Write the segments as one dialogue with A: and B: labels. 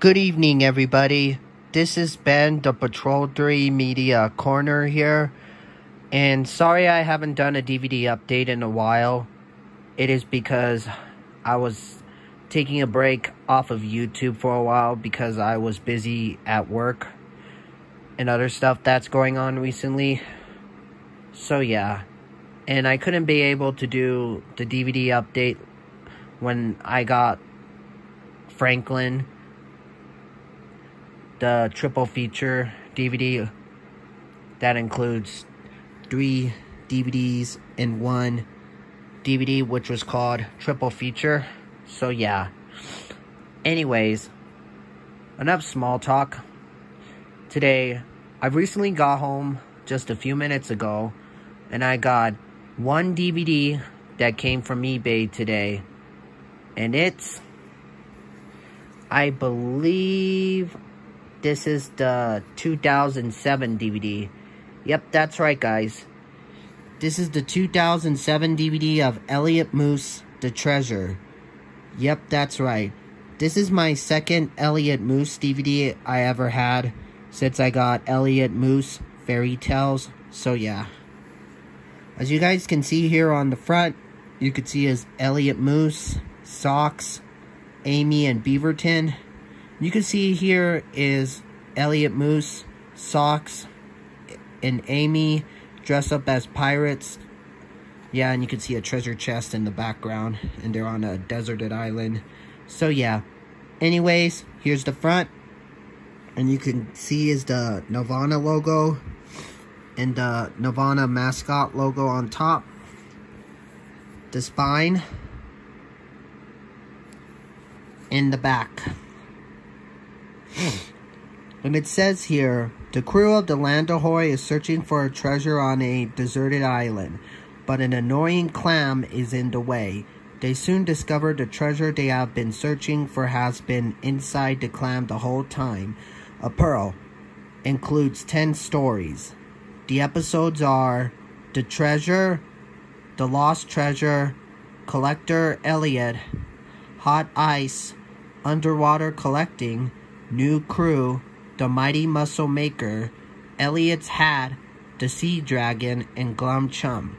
A: Good evening, everybody. This is Ben, the Patrol 3 Media Corner here. And sorry I haven't done a DVD update in a while. It is because I was taking a break off of YouTube for a while because I was busy at work and other stuff that's going on recently. So yeah. And I couldn't be able to do the DVD update when I got Franklin the triple feature DVD that includes three DVDs in one DVD, which was called Triple Feature. So, yeah. Anyways, enough small talk. Today, I recently got home just a few minutes ago, and I got one DVD that came from eBay today. And it's, I believe, this is the 2007 DVD. Yep, that's right, guys. This is the 2007 DVD of Elliot Moose, The Treasure. Yep, that's right. This is my second Elliot Moose DVD I ever had since I got Elliot Moose Fairy Tales. So, yeah. As you guys can see here on the front, you can see his Elliot Moose, Socks, Amy, and Beaverton. You can see here is Elliot Moose, Socks, and Amy dressed up as pirates. Yeah, and you can see a treasure chest in the background, and they're on a deserted island. So yeah. Anyways, here's the front. And you can see is the Nirvana logo and the Nirvana mascot logo on top. The spine in the back. And it says here, the crew of the Land Ahoy is searching for a treasure on a deserted island, but an annoying clam is in the way. They soon discover the treasure they have been searching for has been inside the clam the whole time. A Pearl includes 10 stories. The episodes are The Treasure, The Lost Treasure, Collector Elliot, Hot Ice, Underwater Collecting, New Crew, The Mighty Muscle Maker, Elliot's Hat, The Sea Dragon, and Glum Chum.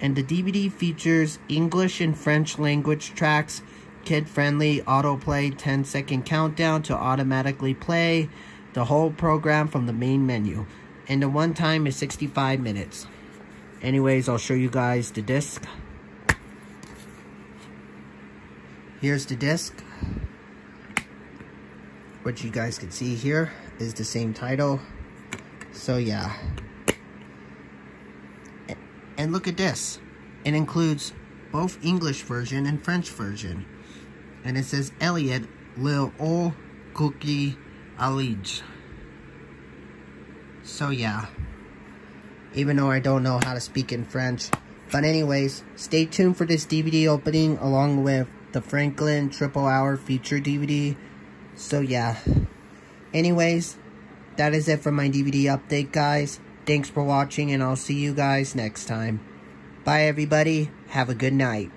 A: And the DVD features English and French language tracks, kid-friendly autoplay 10-second countdown to automatically play the whole program from the main menu. And the one time is 65 minutes. Anyways, I'll show you guys the disc. Here's the disc what you guys can see here is the same title. So yeah. And look at this. It includes both English version and French version. And it says Elliot Lil Ol Cookie Alige. So yeah. Even though I don't know how to speak in French. But anyways, stay tuned for this DVD opening along with the Franklin Triple Hour feature DVD so yeah. Anyways, that is it for my DVD update, guys. Thanks for watching, and I'll see you guys next time. Bye, everybody. Have a good night.